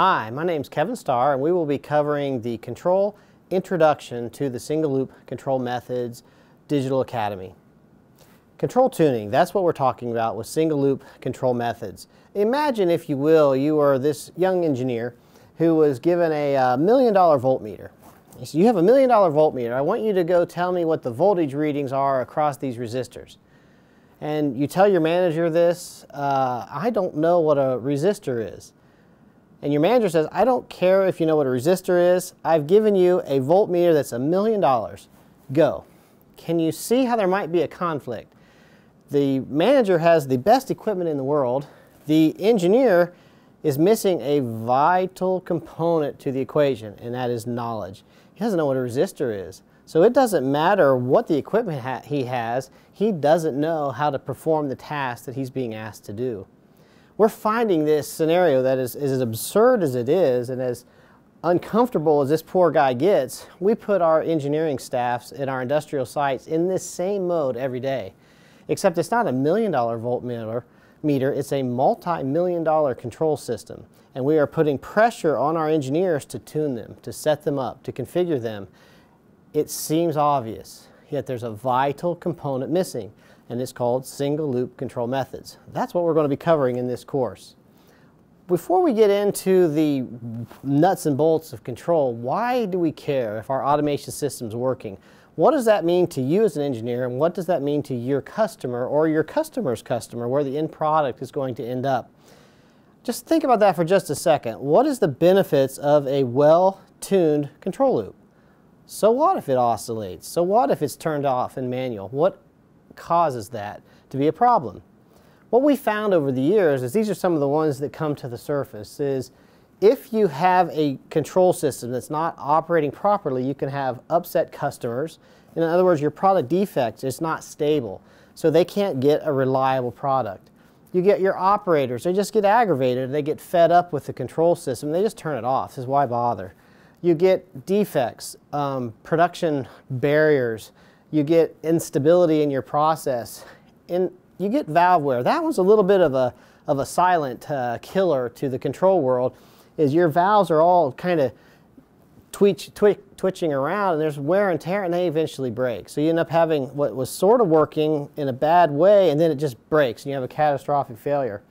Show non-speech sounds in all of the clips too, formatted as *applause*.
Hi, my name is Kevin Starr and we will be covering the Control Introduction to the Single Loop Control Methods Digital Academy. Control tuning, that's what we're talking about with single loop control methods. Imagine, if you will, you are this young engineer who was given a uh, million dollar voltmeter. So you have a million dollar voltmeter. I want you to go tell me what the voltage readings are across these resistors. And you tell your manager this, uh, I don't know what a resistor is. And your manager says, I don't care if you know what a resistor is. I've given you a voltmeter that's a million dollars. Go. Can you see how there might be a conflict? The manager has the best equipment in the world. The engineer is missing a vital component to the equation, and that is knowledge. He doesn't know what a resistor is. So it doesn't matter what the equipment ha he has, he doesn't know how to perform the task that he's being asked to do. We're finding this scenario that is, is as absurd as it is and as uncomfortable as this poor guy gets, we put our engineering staffs in our industrial sites in this same mode every day. Except it's not a million dollar voltmeter, meter, it's a multi-million dollar control system. And we are putting pressure on our engineers to tune them, to set them up, to configure them. It seems obvious, yet there's a vital component missing, and it's called single loop control methods. That's what we're going to be covering in this course. Before we get into the nuts and bolts of control, why do we care if our automation system is working? What does that mean to you as an engineer and what does that mean to your customer or your customer's customer where the end product is going to end up? Just think about that for just a second. What is the benefits of a well-tuned control loop? So what if it oscillates? So what if it's turned off in manual? What causes that to be a problem? What we found over the years is these are some of the ones that come to the surface is if you have a control system that's not operating properly, you can have upset customers. In other words, your product defect is not stable, so they can't get a reliable product. You get your operators, they just get aggravated, they get fed up with the control system, they just turn it off, says why bother? You get defects, um, production barriers, you get instability in your process, and you get valve wear. That one's a little bit of a, of a silent uh, killer to the control world is your valves are all kind of twitch, twitch, twitching around and there's wear and tear and they eventually break. So you end up having what was sort of working in a bad way and then it just breaks and you have a catastrophic failure.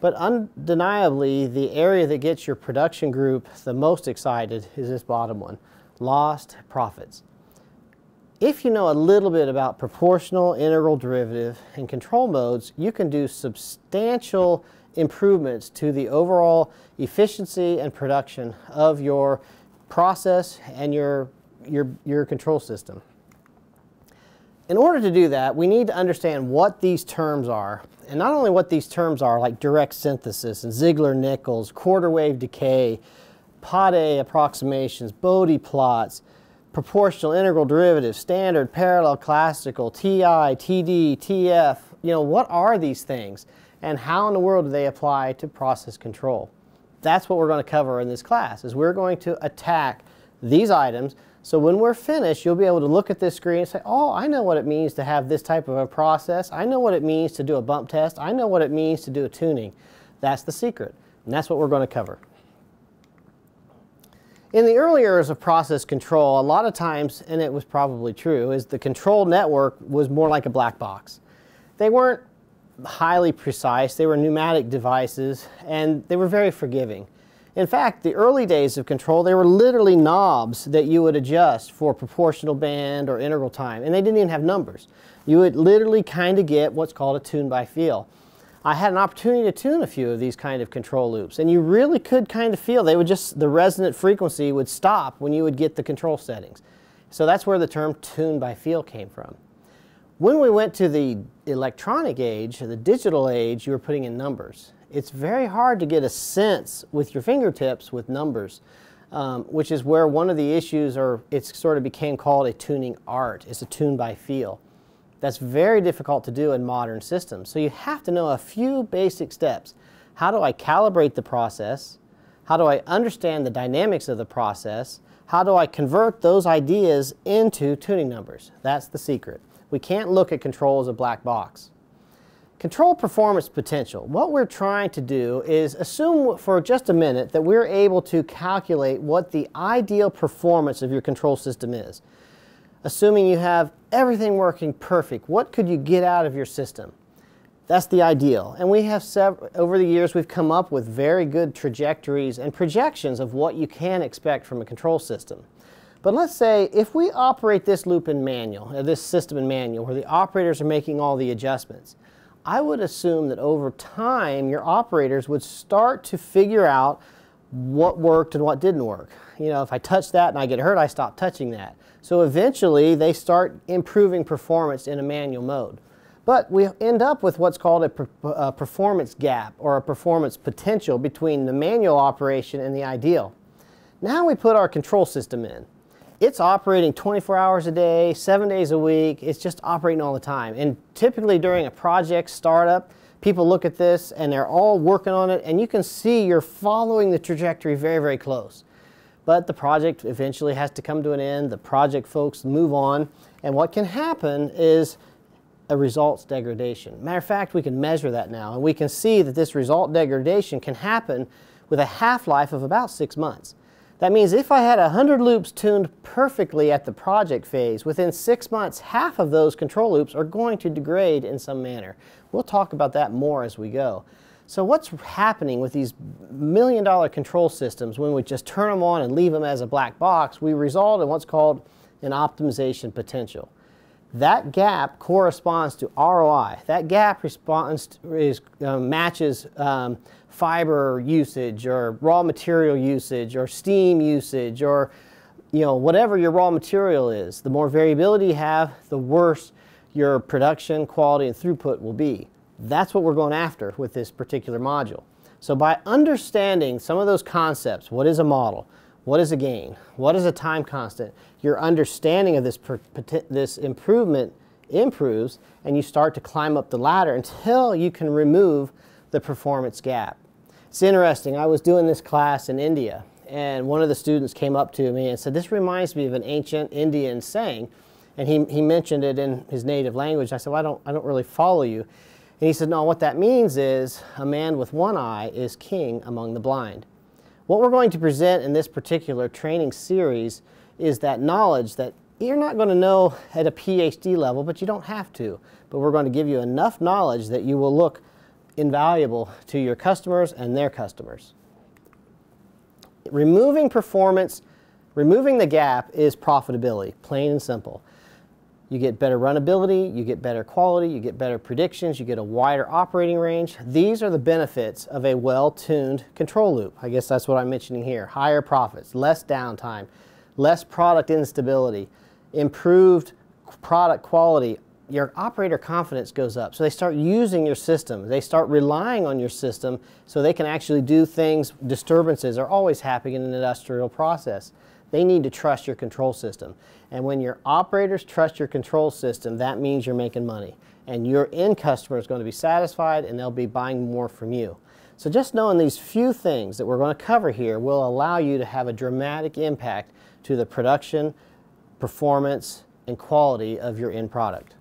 But undeniably, the area that gets your production group the most excited is this bottom one, lost profits. If you know a little bit about proportional, integral derivative, and control modes, you can do substantial improvements to the overall efficiency and production of your process and your, your, your control system. In order to do that, we need to understand what these terms are, and not only what these terms are, like direct synthesis and Ziegler-Nichols, quarter wave decay, Pade approximations, Bode plots, proportional integral derivative, standard, parallel, classical, TI, TD, TF, you know, what are these things? and how in the world do they apply to process control. That's what we're going to cover in this class, is we're going to attack these items. So when we're finished, you'll be able to look at this screen and say, oh, I know what it means to have this type of a process. I know what it means to do a bump test. I know what it means to do a tuning. That's the secret, and that's what we're going to cover. In the early years of process control, a lot of times, and it was probably true, is the control network was more like a black box. They weren't highly precise. They were pneumatic devices, and they were very forgiving. In fact, the early days of control, they were literally knobs that you would adjust for proportional band or integral time, and they didn't even have numbers. You would literally kind of get what's called a tune by feel. I had an opportunity to tune a few of these kind of control loops, and you really could kind of feel they would just, the resonant frequency would stop when you would get the control settings. So that's where the term tune by feel came from. When we went to the electronic age, the digital age, you were putting in numbers. It's very hard to get a sense with your fingertips with numbers, um, which is where one of the issues, or it sort of became called a tuning art. It's a tune by feel. That's very difficult to do in modern systems. So you have to know a few basic steps. How do I calibrate the process? How do I understand the dynamics of the process? How do I convert those ideas into tuning numbers? That's the secret. We can't look at control as a black box. Control performance potential. What we're trying to do is assume for just a minute that we're able to calculate what the ideal performance of your control system is. Assuming you have everything working perfect, what could you get out of your system? That's the ideal. And we have several, over the years, we've come up with very good trajectories and projections of what you can expect from a control system. But let's say if we operate this loop in manual, uh, this system in manual, where the operators are making all the adjustments, I would assume that over time your operators would start to figure out what worked and what didn't work. You know, if I touch that and I get hurt, I stop touching that. So eventually they start improving performance in a manual mode. But we end up with what's called a, per a, performance gap or a performance potential between the manual operation and the ideal. Now we put our control system in. It's operating 24 hours a day, seven days a week. It's just operating all the time. And typically during a project startup, people look at this and they're all working on it and you can see you're following the trajectory very, very close. But the project eventually has to come to an end. The project folks move on. And what can happen is a results degradation. Matter of fact, we can measure that now, and we can see that this result degradation can happen with a half-life of about six months. That means if I had 100 loops tuned perfectly at the project phase, within six months, half of those control loops are going to degrade in some manner. We'll talk about that more as we go. So what's happening with these million dollar control systems when we just turn them on and leave them as a black box, we result in what's called an optimization potential. That gap corresponds to ROI. That gap responds is, uh, matches um, fiber usage or raw material usage or steam usage or you know whatever your raw material is. The more variability you have, the worse your production, quality, and throughput will be. That's what we're going after with this particular module. So by understanding some of those concepts, what is a model? What is a gain? What is a time constant? Your understanding of this, this improvement improves and you start to climb up the ladder until you can remove the performance gap. It's interesting, I was doing this class in India and one of the students came up to me and said, this reminds me of an ancient Indian saying, and he, he mentioned it in his native language. I said, well, I don't, I don't really follow you. And he said, no, what that means is a man with one eye is king among the blind. What we're going to present in this particular training series is that knowledge that you're not going to know at a PhD level, but you don't have to. But we're going to give you enough knowledge that you will look invaluable to your customers and their customers. Removing performance, removing the gap is profitability, plain and simple. You get better runnability, you get better quality, you get better predictions, you get a wider operating range. These are the benefits of a well-tuned control loop. I guess that's what I'm mentioning here. Higher profits, less downtime, less product instability, improved product quality. Your operator confidence goes up. So they start using your system. They start relying on your system so they can actually do things. Disturbances are always happening in an industrial process. They need to trust your control system. And when your operators trust your control system, that means you're making money. And your end customer is going to be satisfied and they'll be buying more from you. So just knowing these few things that we're going to cover here will allow you to have a dramatic impact to the production, performance, and quality of your end product.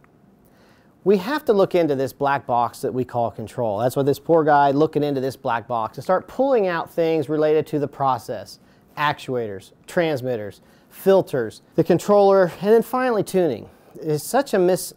We have to look into this black box that we call control. That's what this poor guy looking into this black box and start pulling out things related to the process actuators, transmitters, filters, the controller, and then finally tuning. It's such a mis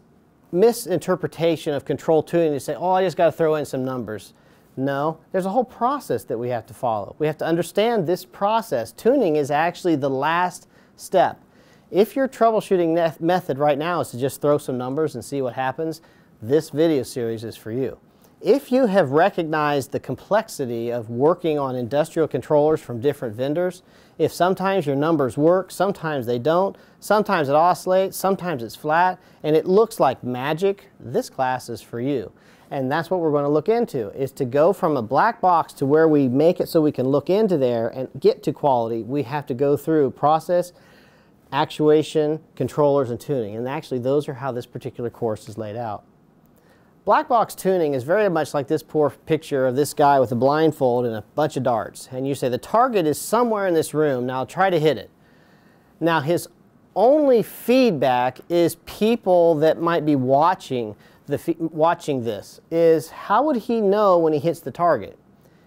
misinterpretation of control tuning to say, oh, I just got to throw in some numbers. No, there's a whole process that we have to follow. We have to understand this process. Tuning is actually the last step. If your troubleshooting method right now is to just throw some numbers and see what happens, this video series is for you. If you have recognized the complexity of working on industrial controllers from different vendors, if sometimes your numbers work, sometimes they don't, sometimes it oscillates, sometimes it's flat, and it looks like magic, this class is for you. And that's what we're going to look into, is to go from a black box to where we make it so we can look into there and get to quality, we have to go through process, actuation, controllers, and tuning. And actually, those are how this particular course is laid out. Black box tuning is very much like this poor picture of this guy with a blindfold and a bunch of darts. And you say, the target is somewhere in this room, now try to hit it. Now his only feedback is people that might be watching the watching this is how would he know when he hits the target?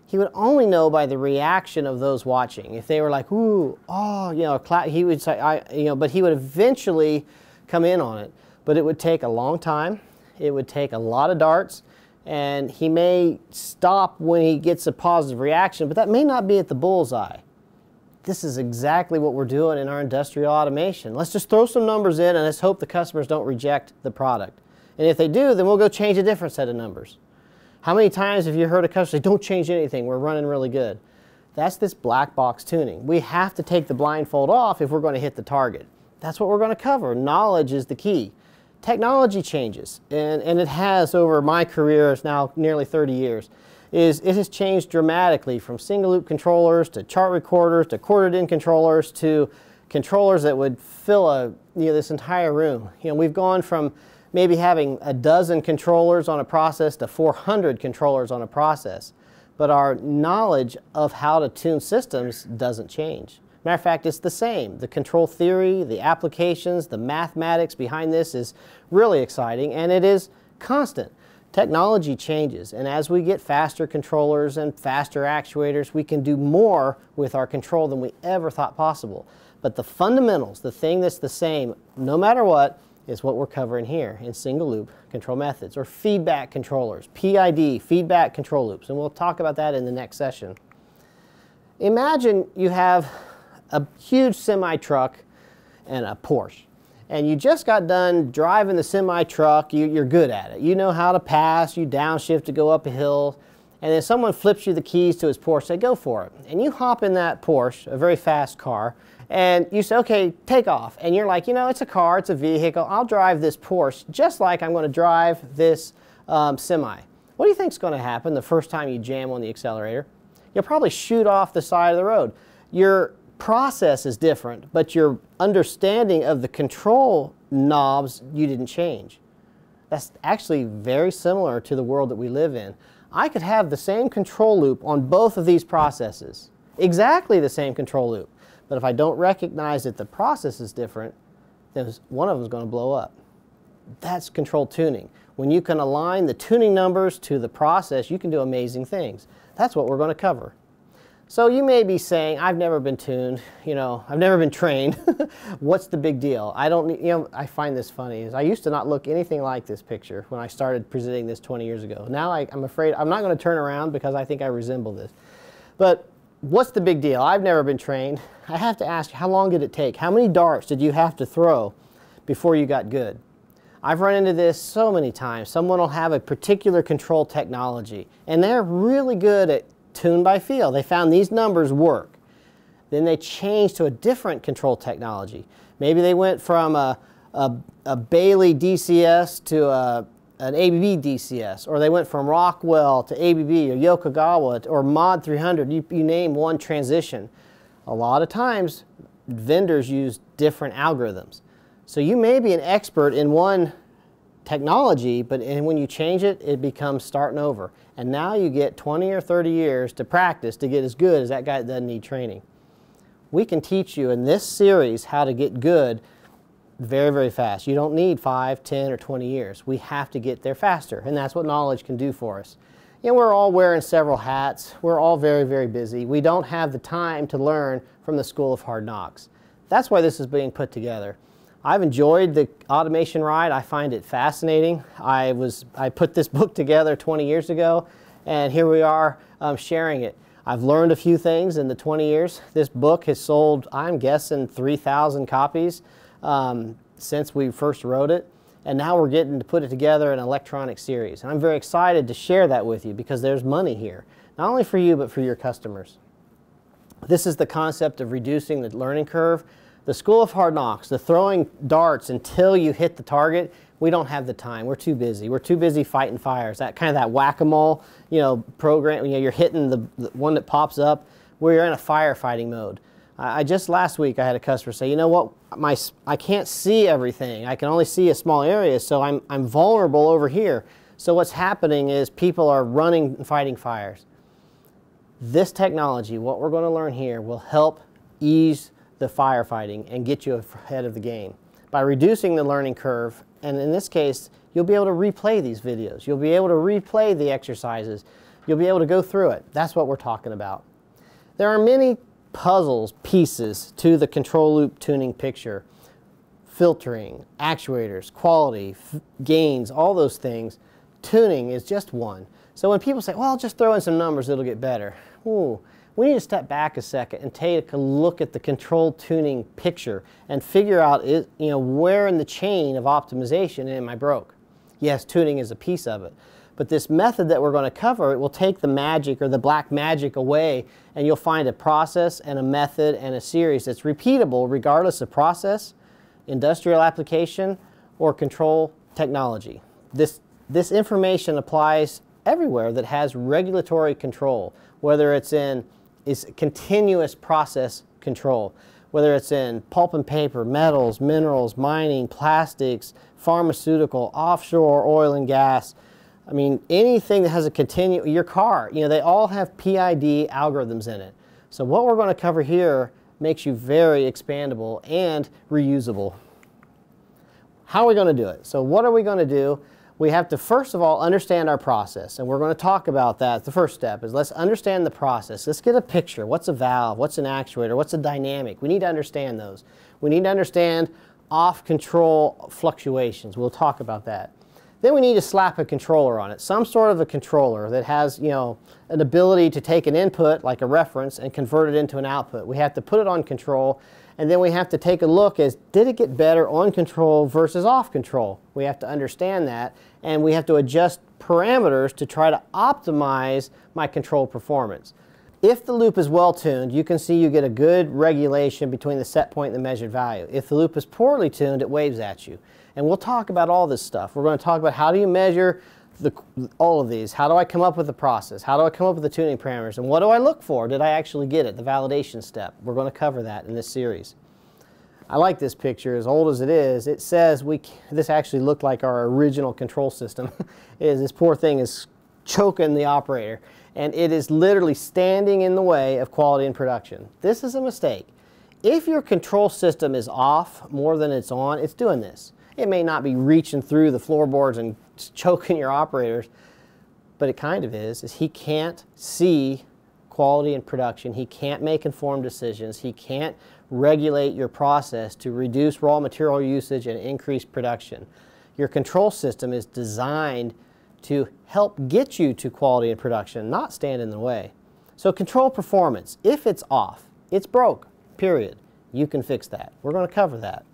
He would only know by the reaction of those watching. If they were like, "Ooh, oh," you know, he would say, "I," you know, but he would eventually come in on it. But it would take a long time. It would take a lot of darts, and he may stop when he gets a positive reaction, but that may not be at the bullseye. This is exactly what we're doing in our industrial automation. Let's just throw some numbers in and let's hope the customers don't reject the product. And if they do, then we'll go change a different set of numbers. How many times have you heard a customer say, don't change anything, we're running really good? That's this black box tuning. We have to take the blindfold off if we're going to hit the target. That's what we're going to cover. Knowledge is the key. Technology changes, and, and it has over my career, it's now nearly 30 years, is it has changed dramatically from single loop controllers to chart recorders to quarter DIN controllers to controllers that would fill a, you know, this entire room. You know, we've gone from maybe having a dozen controllers on a process to 400 controllers on a process. But our knowledge of how to tune systems doesn't change. Matter of fact, it's the same. The control theory, the applications, the mathematics behind this is really exciting and it is constant. Technology changes and as we get faster controllers and faster actuators, we can do more with our control than we ever thought possible. But the fundamentals, the thing that's the same no matter what, is what we're covering here in single loop control methods or feedback controllers, PID, feedback control loops, and we'll talk about that in the next session. Imagine you have a huge semi truck and a Porsche and you just got done driving the semi truck, you, are good at it. You know how to pass, you downshift to go up a hill, and then someone flips you the keys to his Porsche, say go for it. And you hop in that Porsche, a very fast car, and you say, okay, take off. And you're like, you know, it's a car, it's a vehicle. I'll drive this Porsche just like I'm going to drive this um, semi. What do you think is going to happen the first time you jam on the accelerator? You'll probably shoot off the side of the road. Your process is different, but your understanding of the control knobs, you didn't change. That's actually very similar to the world that we live in. I could have the same control loop on both of these processes, exactly the same control loop. But if I don't recognize that the process is different, then one of them is going to blow up. That's control tuning. When you can align the tuning numbers to the process, you can do amazing things. That's what we're going to cover. So you may be saying, I've never been tuned, you know, I've never been trained. *laughs* What's the big deal? I don't, you know, I find this funny. Is I used to not look anything like this picture when I started presenting this 20 years ago. Now I, I'm afraid I'm not going to turn around because I think I resemble this. But what's the big deal? I've never been trained. I have to ask, how long did it take? How many darts did you have to throw before you got good? I've run into this so many times. Someone will have a particular control technology, and they're really good at tune by feel. They found these numbers work. Then they changed to a different control technology. Maybe they went from a, a, a Bailey DCS to a, an ABB DCS, or they went from Rockwell to ABB or Yokogawa or Mod 300. You, you name one transition. A lot of times, vendors use different algorithms. So you may be an expert in one technology, but and when you change it, it becomes starting over. And now you get 20 or 30 years to practice to get as good as that guy that doesn't need training. We can teach you in this series how to get good very, very fast. You don't need 5, 10, or 20 years. We have to get there faster, and that's what knowledge can do for us. And we're all wearing several hats. We're all very, very busy. We don't have the time to learn from the School of Hard Knocks. That's why this is being put together. I've enjoyed the automation ride. I find it fascinating. I, was, I put this *laughs* book together 20 years ago, and here we are um, sharing it. I've learned a few things in the 20 years. This book has sold, I'm guessing, 3,000 copies um, since we first wrote it. And now we're getting to put it together in an electronic series. And I'm very excited to share that with you because there's money here, not only for you, but for your customers. This is the concept of reducing the learning curve. The School of Hard Knocks, the throwing darts until you hit the target, we don't have the time. We're too busy. We're too busy fighting fires. That kind of that whack-a-mole, you know, program. You know, you're hitting the, the one that pops up. Where you're in a firefighting mode. I just last week I had a customer say, you know what, my I can't see everything. I can only see a small area, so I'm I'm vulnerable over here. So what's happening is people are running and fighting fires. This technology, what we're going to learn here, will help ease the firefighting and get you ahead of the game by reducing the learning curve. And in this case, You'll be able to replay these videos. You'll be able to replay the exercises. You'll be able to go through it. That's what we're talking about. There are many puzzles, pieces to the control loop tuning picture. Filtering, actuators, quality, gains, all those things. Tuning is just one. So when people say, well, just throw in some numbers, it'll get better. Ooh, we need to step back a second and take a look at the control tuning picture and figure out you know, where in the chain of optimization am I broke. Yes, tuning is a piece of it. But this method that we're going to cover, it will take the magic or the black magic away and you'll find a process and a method and a series that's repeatable regardless of process, industrial application, or control technology. This, this information applies everywhere that has regulatory control, whether it's in is continuous process control, whether it's in pulp and paper, metals, minerals, mining, plastics, pharmaceutical, offshore oil and gas. I mean, anything that has a continue, your car, you know, they all have PID algorithms in it. So what we're going to cover here makes you very expandable and reusable. How are we going to do it? So what are we going to do? We have to first of all understand our process and we're going to talk about that. The first step is let's understand the process. Let's get a picture. What's a valve? What's an actuator? What's a dynamic? We need to understand those. We need to understand off control fluctuations. We'll talk about that. Then we need to slap a controller on it some sort of a controller that has you know an ability to take an input like a reference and convert it into an output. We have to put it on control and then we have to take a look as did it get better on control versus off control? We have to understand that and we have to adjust parameters to try to optimize my control performance. If the loop is well tuned, you can see you get a good regulation between the set point and the measured value. If the loop is poorly tuned, it waves at you. And we'll talk about all this stuff. We're going to talk about how do you measure the, all of these. How do I come up with the process? How do I come up with the tuning parameters? And what do I look for? Did I actually get it? The validation step. We're going to cover that in this series. I like this picture, as old as it is. It says we. This actually looked like our original control system. *laughs* is this poor thing is choking the operator, and it is literally standing in the way of quality and production. This is a mistake. If your control system is off more than it's on, it's doing this. It may not be reaching through the floorboards and *laughs* choking your operators, but it kind of is, is he can't see quality and production. He can't make informed decisions. He can't regulate your process to reduce raw material usage and increase production. Your control system is designed to help get you to quality and production, not stand in the way. So control performance. If it's off, it's broke, period. You can fix that. We're going to cover that.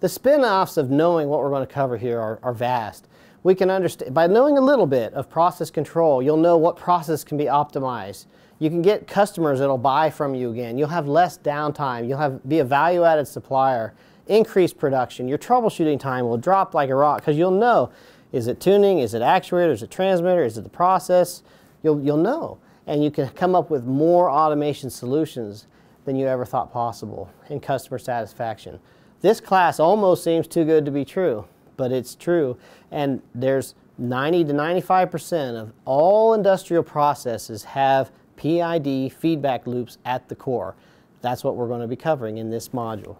The spin-offs of knowing what we're going to cover here are, are vast we can understand, by knowing a little bit of process control, you'll know what process can be optimized. You can get customers that'll buy from you again. You'll have less downtime. You'll have, be a value-added supplier, increase production. Your troubleshooting time will drop like a rock because you'll know, is it tuning, is it actuator, is it transmitter, is it the process? You'll, you'll know. And you can come up with more automation solutions than you ever thought possible in customer satisfaction. This class almost seems too good to be true but it's true. And there's 90 to 95% of all industrial processes have PID feedback loops at the core. That's what we're going to be covering in this module.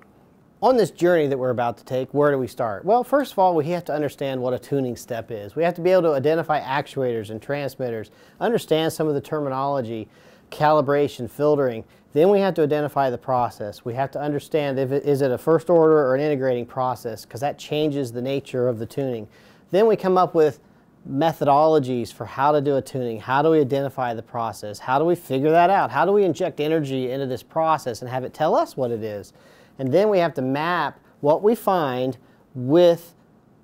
On this journey that we're about to take, where do we start? Well, first of all, we have to understand what a tuning step is. We have to be able to identify actuators and transmitters, understand some of the terminology, calibration, filtering. Then we have to identify the process. We have to understand if it, is it a first order or an integrating process because that changes the nature of the tuning. Then we come up with methodologies for how to do a tuning. How do we identify the process? How do we figure that out? How do we inject energy into this process and have it tell us what it is? And then we have to map what we find with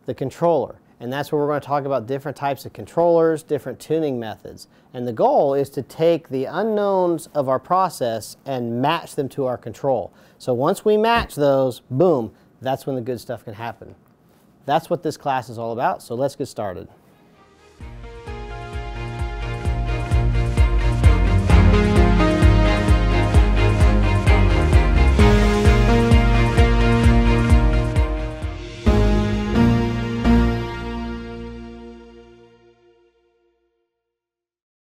the controller. And that's where we're going to talk about different types of controllers, different tuning methods. And the goal is to take the unknowns of our process and match them to our control. So once we match those, boom, that's when the good stuff can happen. That's what this class is all about, so let's get started.